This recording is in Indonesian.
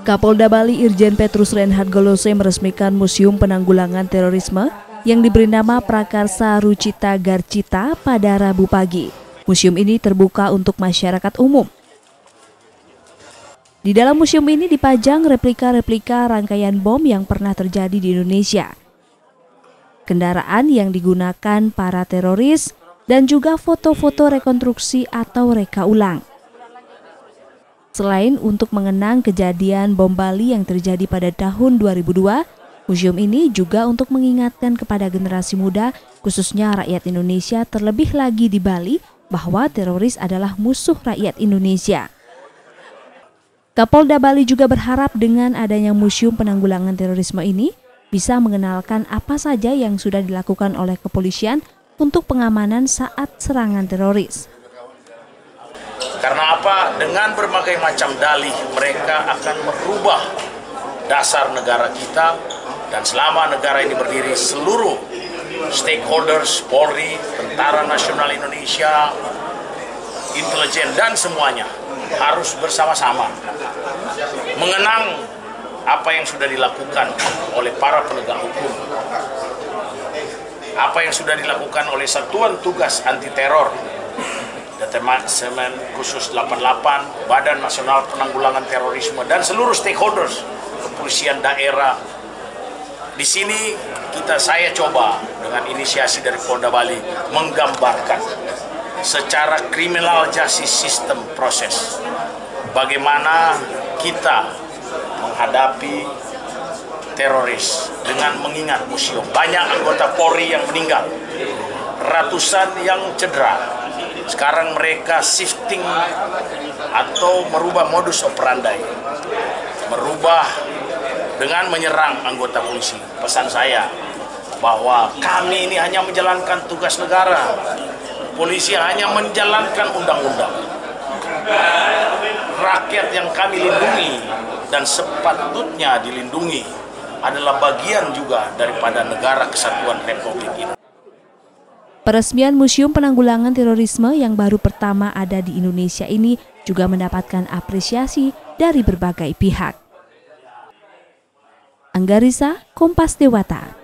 Kapolda Bali Irjen Petrus Renhard Golose meresmikan Museum Penanggulangan Terorisme yang diberi nama Prakarsa Rucita Garcita pada Rabu pagi. Museum ini terbuka untuk masyarakat umum. Di dalam museum ini dipajang replika-replika rangkaian bom yang pernah terjadi di Indonesia. Kendaraan yang digunakan para teroris dan juga foto-foto rekonstruksi atau reka ulang. Selain untuk mengenang kejadian bom Bali yang terjadi pada tahun 2002, museum ini juga untuk mengingatkan kepada generasi muda, khususnya rakyat Indonesia terlebih lagi di Bali, bahwa teroris adalah musuh rakyat Indonesia. Kapolda Bali juga berharap dengan adanya Museum Penanggulangan Terorisme ini bisa mengenalkan apa saja yang sudah dilakukan oleh kepolisian untuk pengamanan saat serangan teroris. Karena apa? Dengan berbagai macam dalih mereka akan merubah dasar negara kita dan selama negara ini berdiri seluruh stakeholders, Polri, Tentara Nasional Indonesia, intelijen dan semuanya harus bersama-sama mengenang apa yang sudah dilakukan oleh para penegak hukum apa yang sudah dilakukan oleh Satuan Tugas Anti Teror Semen Khusus 88 Badan Nasional Penanggulangan Terorisme dan seluruh stakeholders kepolisian daerah di sini kita saya coba dengan inisiasi dari Polda Bali menggambarkan secara criminal justice system proses. Bagaimana kita menghadapi teroris dengan mengingat museum. Banyak anggota Polri yang meninggal, ratusan yang cedera. Sekarang mereka shifting atau merubah modus operandi, merubah dengan menyerang anggota polisi. Pesan saya bahwa kami ini hanya menjalankan tugas negara, polisi hanya menjalankan undang-undang. Rakyat yang kami lindungi dan sepatutnya dilindungi adalah bagian juga daripada negara kesatuan Republik ini. Peresmian Museum Penanggulangan Terorisme yang baru pertama ada di Indonesia ini juga mendapatkan apresiasi dari berbagai pihak. Anggarisa, Kompas Dewata.